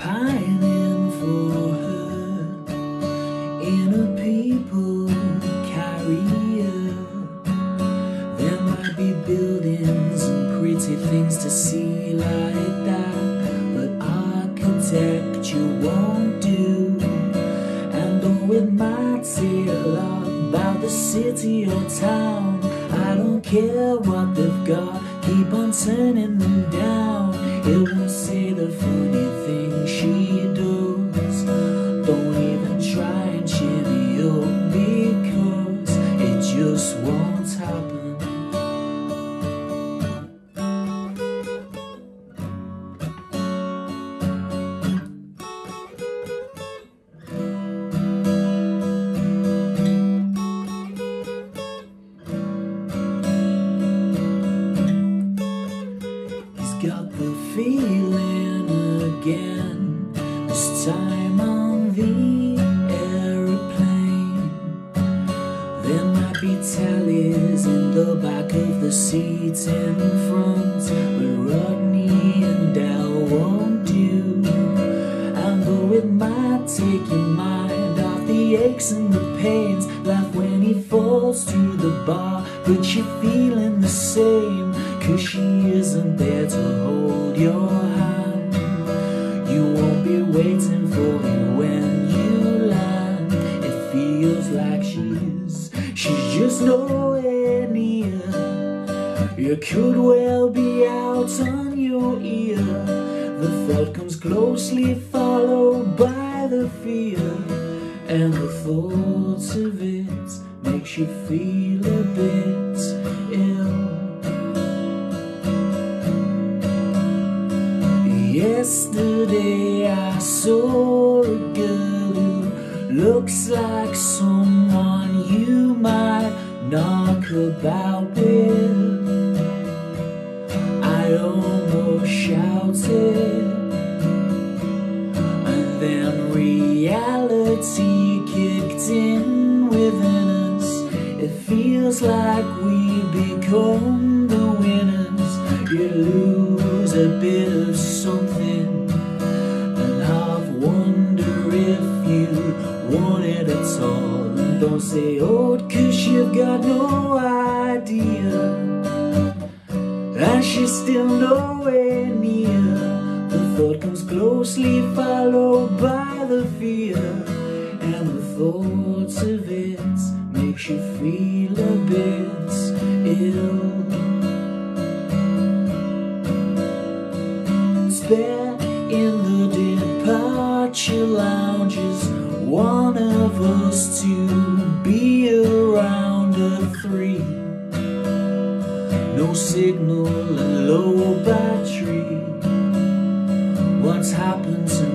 pining for her inner people carrier. There might be buildings and pretty things to see like that, but architecture won't do. And though it might say a lot about the city or town, I don't care what they've got, keep on turning them down. It won't say the funny thing she does. Time on the aeroplane. There might be tallies in the back of the seats in front, where Rodney and Del won't do. And though it might take your mind off the aches and the pains, laugh when he falls to the bar, but you're feeling the same, cause she isn't there to hold your hand. For you when you land. It feels like she's, she's just nowhere near. You could well be out on your ear. The thought comes closely followed by the fear. And the thought of it makes you feel a bit Yesterday I saw a girl who looks like someone you might knock about with. I almost shouted, and then reality kicked in within us. It feels like we become the winners. You lose a bit of something, and half wonder if you want it at all. And don't say old, cause you've got no idea. And she's still nowhere near. The thought comes closely followed by the fear. And the thoughts of it makes you feel a bit ill. There in the departure lounges, one of us to be around at three. No signal and low battery. What's happened to?